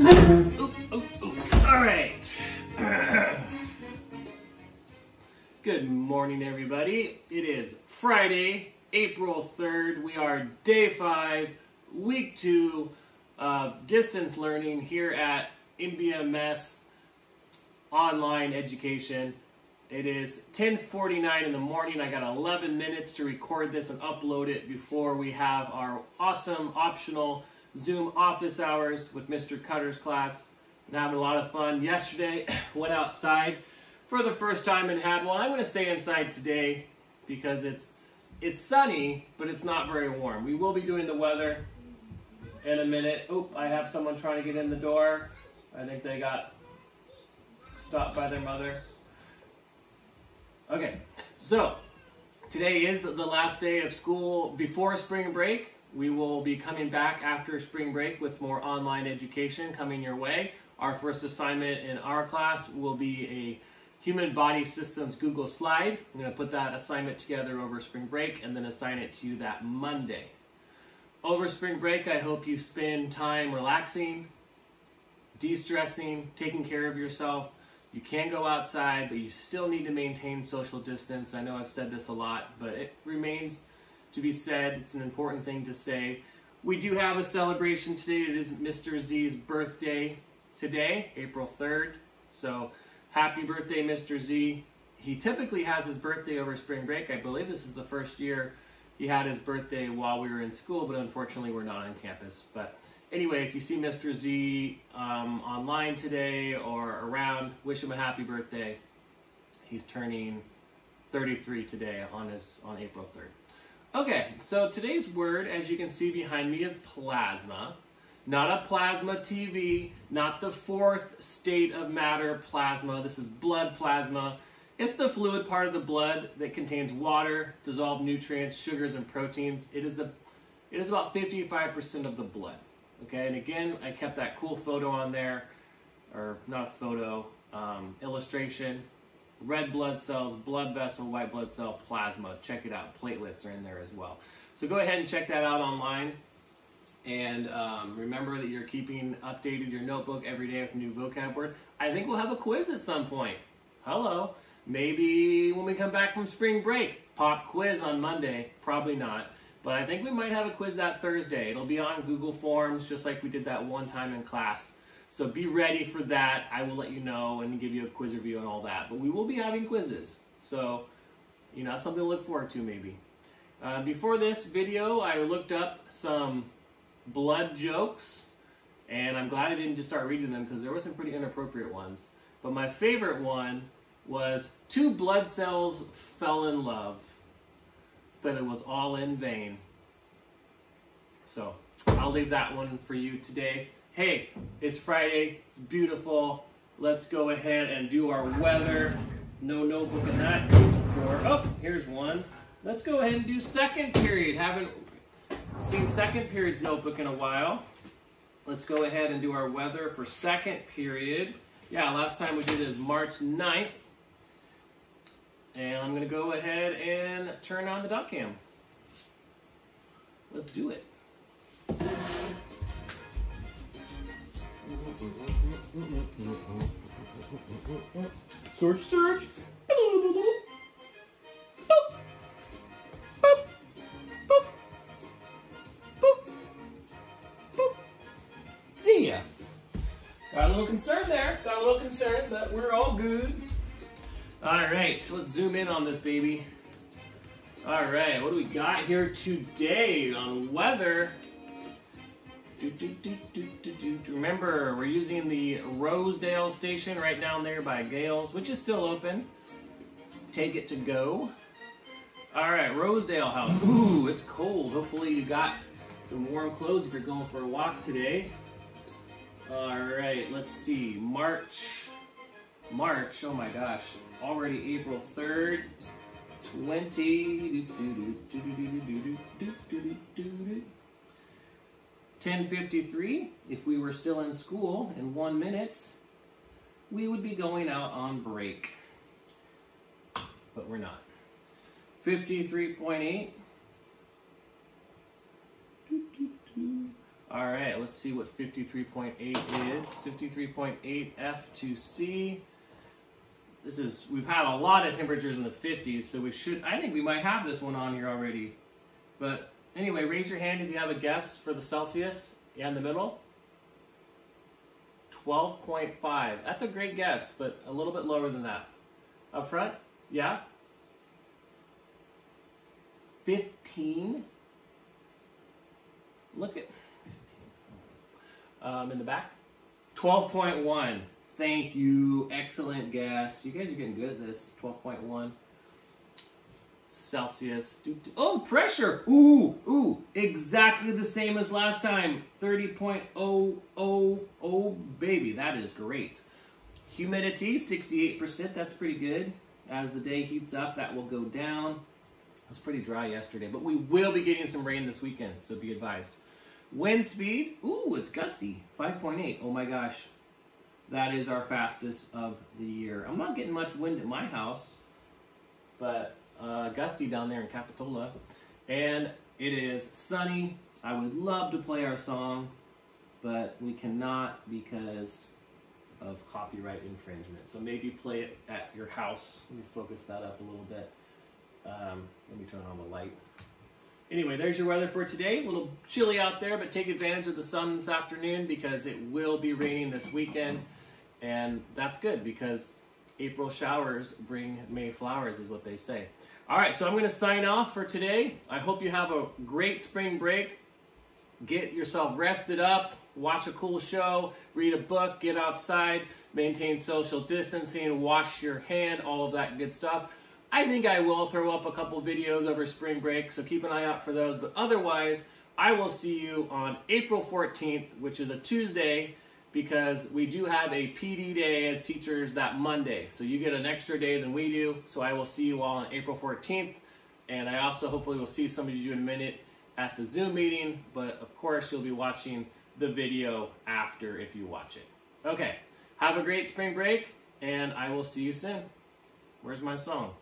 Ooh, ooh, ooh. All right. Good morning, everybody. It is Friday, April 3rd. We are day five, week two of distance learning here at NBMS Online Education. It is 10:49 in the morning. I got 11 minutes to record this and upload it before we have our awesome optional Zoom office hours with Mr. Cutter's class. And having a lot of fun. Yesterday, went outside for the first time and had one. I'm going to stay inside today because it's it's sunny, but it's not very warm. We will be doing the weather in a minute. Oop, I have someone trying to get in the door. I think they got stopped by their mother. Okay, so today is the last day of school before spring break. We will be coming back after spring break with more online education coming your way. Our first assignment in our class will be a Human Body Systems Google slide. I'm going to put that assignment together over spring break and then assign it to you that Monday. Over spring break, I hope you spend time relaxing, de-stressing, taking care of yourself. You can go outside, but you still need to maintain social distance. I know I've said this a lot, but it remains to be said. It's an important thing to say. We do have a celebration today. It is Mr. Z's birthday today, April 3rd. So happy birthday, Mr. Z. He typically has his birthday over spring break. I believe this is the first year he had his birthday while we were in school, but unfortunately we're not on campus. But anyway, if you see Mr. Z um, online today or around, wish him a happy birthday. He's turning 33 today on his on April 3rd. Okay, so today's word, as you can see behind me, is plasma. Not a plasma TV, not the fourth state of matter plasma. This is blood plasma. It's the fluid part of the blood that contains water, dissolved nutrients, sugars, and proteins. It is a it is about 55% of the blood. Okay, and again, I kept that cool photo on there, or not a photo, um, illustration red blood cells, blood vessel, white blood cell, plasma. Check it out. Platelets are in there as well. So go ahead and check that out online. And um, remember that you're keeping updated your notebook every day with a new vocab word. I think we'll have a quiz at some point. Hello. Maybe when we come back from spring break, pop quiz on Monday. Probably not. But I think we might have a quiz that Thursday. It'll be on Google Forms, just like we did that one time in class. So be ready for that. I will let you know and give you a quiz review and all that. But we will be having quizzes. So, you know, something to look forward to maybe. Uh, before this video, I looked up some blood jokes. And I'm glad I didn't just start reading them because there were some pretty inappropriate ones. But my favorite one was two blood cells fell in love, but it was all in vain. So I'll leave that one for you today hey, it's Friday, beautiful. Let's go ahead and do our weather. No notebook in that drawer. Oh, here's one. Let's go ahead and do second period. Haven't seen second period's notebook in a while. Let's go ahead and do our weather for second period. Yeah, last time we did is March 9th. And I'm to go ahead and turn on the doc cam. Let's do it. Search, search. Yeah. Got a little concerned there. Got a little concerned, but we're all good. All right, so let's zoom in on this baby. All right, what do we got here today on weather? Do, do, do, Remember, we're using the Rosedale station right down there by Gayle's, which is still open. Take it to go. All right, Rosedale House. Ooh, it's cold. Hopefully you got some warm clothes if you're going for a walk today. All right, let's see. March. March, oh my gosh. Already April 3rd. 20. 1053, if we were still in school in one minute, we would be going out on break. But we're not. 53.8. All right, let's see what 53.8 is. 53.8 F to C. This is, we've had a lot of temperatures in the 50s, so we should, I think we might have this one on here already. But anyway, raise your hand if you have a guess for the Celsius and the middle. 12.5. That's a great guess, but a little bit lower than that. Up front, yeah? 15. Look at um, in the back. 12.1. Thank you. Excellent guess. You guys are getting good at this. 12.1. Celsius. Oh, pressure. Ooh, ooh. Exactly the same as last time. 30.000. Baby, that is great. Humidity, 68%. That's pretty good. As the day heats up, that will go down. It was pretty dry yesterday, but we will be getting some rain this weekend, so be advised. Wind speed, ooh, it's gusty, 5.8. Oh my gosh, that is our fastest of the year. I'm not getting much wind at my house, but uh, gusty down there in Capitola. And it is sunny. I would love to play our song, but we cannot because of copyright infringement. So maybe play it at your house. Let me focus that up a little bit. Um, let me turn on the light. Anyway, there's your weather for today. A little chilly out there, but take advantage of the sun this afternoon because it will be raining this weekend. And that's good because April showers bring May flowers, is what they say. All right, so I'm going to sign off for today. I hope you have a great spring break. Get yourself rested up, watch a cool show, read a book, get outside, maintain social distancing, wash your hand, all of that good stuff. I think I will throw up a couple videos over spring break, so keep an eye out for those. But otherwise, I will see you on April 14th, which is a Tuesday, because we do have a PD day as teachers that Monday. So you get an extra day than we do. So I will see you all on April 14th. And I also hopefully will see some of you in a minute at the Zoom meeting. But of course, you'll be watching the video after if you watch it. Okay, have a great spring break, and I will see you soon. Where's my song?